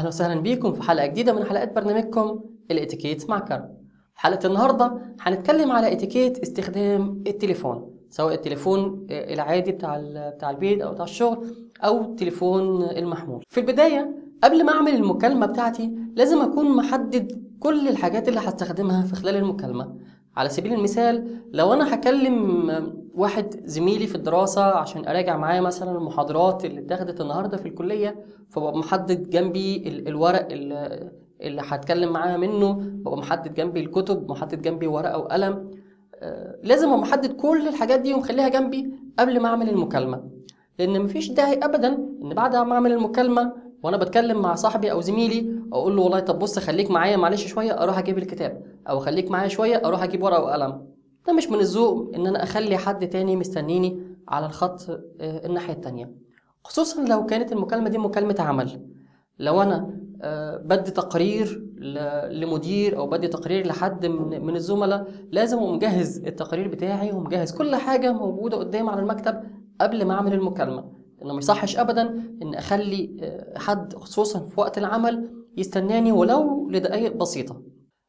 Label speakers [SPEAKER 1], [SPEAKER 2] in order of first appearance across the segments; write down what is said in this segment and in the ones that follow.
[SPEAKER 1] أهلا وسهلا بيكم في حلقة جديدة من حلقات برنامجكم الإتيكيت مع في حلقة النهارده هنتكلم على إتيكيت استخدام التليفون سواء التليفون العادي بتاع بتاع البيت أو بتاع الشغل أو التليفون المحمول. في البداية قبل ما أعمل المكالمة بتاعتي لازم أكون محدد كل الحاجات اللي هستخدمها في خلال المكالمة. على سبيل المثال لو أنا هكلم واحد زميلي في الدراسة عشان أراجع معاه مثلا المحاضرات اللي اتاخدت النهارده في الكلية فببقى محدد جنبي ال- الورق اللي هتكلم معاه منه ببقى محدد جنبي الكتب محدد جنبي ورقة وقلم. آه، لازم أبقى محدد كل الحاجات دي ومخليها جنبي قبل ما أعمل المكالمة. لأن مفيش داعي ابدا إن بعد ما أعمل المكالمة وأنا بتكلم مع صاحبي أو زميلي أقول له والله طب بص خليك معايا معلش شوية أروح أجيب الكتاب. أو خليك معايا شوية أروح أجيب ورقة وقلم. ده مش من الذوق إن أنا أخلي حد تاني مستنيني على الخط آه، الناحية التانية. خصوصا لو كانت المكالمة دي مكالمة عمل. لو أنا آه، بدي تقرير لمدير أو بدي تقرير لحد من من الزملاء لازم أبقى مجهز التقرير بتاعي ومجهز كل حاجة موجودة قدامي على المكتب قبل ما أعمل المكالمة. إنه ما يصحش ابدا ان أخلي آه، حد خصوصا في وقت العمل يستناني ولو لدقائق بسيطة.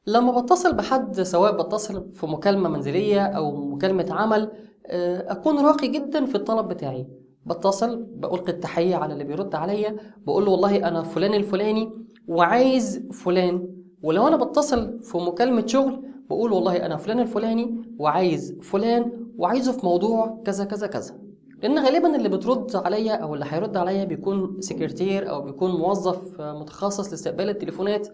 [SPEAKER 1] لما بتصل بحد سواء بتصل في مكالمة منزلية أو مكالمة عمل آه، أكون راقي جدا في الطلب بتاعي. بتصل بألقي التحية على اللي بيرد عليا بقول له والله أنا فلان الفلاني وعايز فلان. ولو أنا بتصل في مكالمة شغل بقول والله أنا فلان الفلاني وعايز فلان وعايزه في موضوع كذا كذا كذا. لأن غالبا اللي بترد عليا أو اللي هيرد عليا بيكون سكرتير أو بيكون موظف متخصص لاستقبال التليفونات.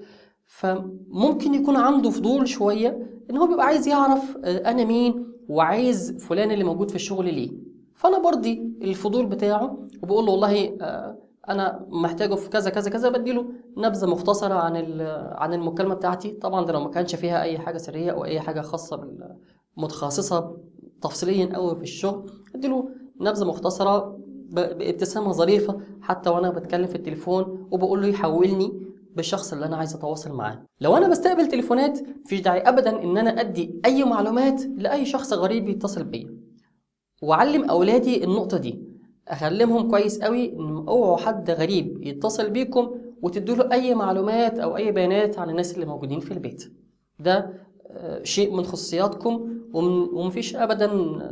[SPEAKER 1] فممكن يكون عنده فضول شوية إن هو بيبقى عايز يعرف آه، أنا مين وعايز فلان اللي موجود في الشغل ليه. فأنا برضي الفضول بتاعه وبقول له والله آه، أنا محتاجه في كذا كذا كذا بديله نبذة مختصرة عن عن المكالمة بتاعتي. طبعا ده لو ما كانش فيها أي حاجة سرية أو أي حاجة خاصة متخصصه تفصيليا قوي في الشغل اديله نبذة مختصرة بابتسامة ظريفة حتى وأنا بتكلم في التليفون وبقول له يحولني بالشخص اللي أنا عايز أتواصل معاه. لو أنا بستقبل تليفونات مفيش داعي ابدا إن أنا أدي أي معلومات لأي شخص غريب يتصل بيا. وعلم أولادي النقطة دي. أخلمهم كويس قوي إن أوعوا حد غريب يتصل بيكم وتدوا له أي معلومات أو أي بيانات عن الناس اللي موجودين في البيت. ده آه، شيء من خصوصياتكم ومفيش ابدا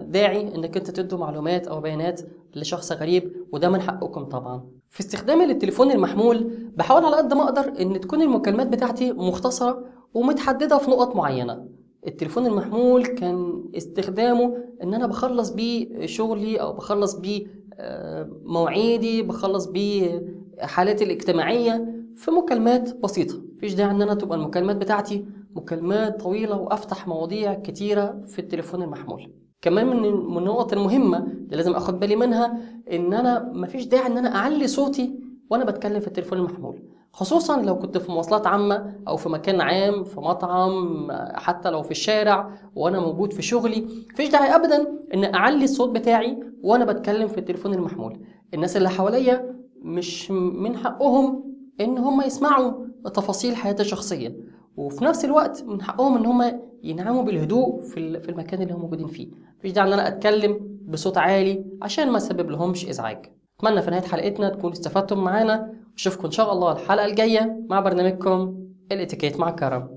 [SPEAKER 1] داعي إنك أنت تدوا معلومات أو بيانات لشخص غريب وده من حقكم طبعا. في استخدامي للتليفون المحمول بحاول على قد ما أقدر إن تكون المكالمات بتاعتي مختصرة ومتحددة في نقط معينة. التليفون المحمول كان استخدامه إن أنا بخلص بيه شغلي أو بخلص بيه آه، مواعيدي بخلص بيه حالاتي الاجتماعية في مكالمات بسيطة. مفيش داعي إن أنا تبقى المكالمات بتاعتي مكالمات طويلة وأفتح مواضيع كتيرة في التليفون المحمول. كمان من النقط المهمة اللي لازم أخد بالي منها إن أنا مفيش داعي إن أنا أعلي صوتي وأنا بتكلم في التليفون المحمول. خصوصا لو كنت في مواصلات عامة أو في مكان عام في مطعم حتى لو في الشارع وأنا موجود في شغلي مفيش داعي أبدا إن أعلي الصوت بتاعي وأنا بتكلم في التليفون المحمول. الناس اللي حواليا مش من حقهم إن هم يسمعوا تفاصيل حياتي الشخصية. وفي نفس الوقت من حقهم إن هم ينعموا بالهدوء في في المكان اللي هم موجودين فيه. مفيش داعي إن أنا أتكلم بصوت عالي عشان ما أسبب لهمش إزعاج. أتمنى في نهاية حلقتنا تكونوا استفدتم معانا. أشوفكم إن شاء الله الحلقة الجاية مع برنامجكم الاتيكيت مع كرم.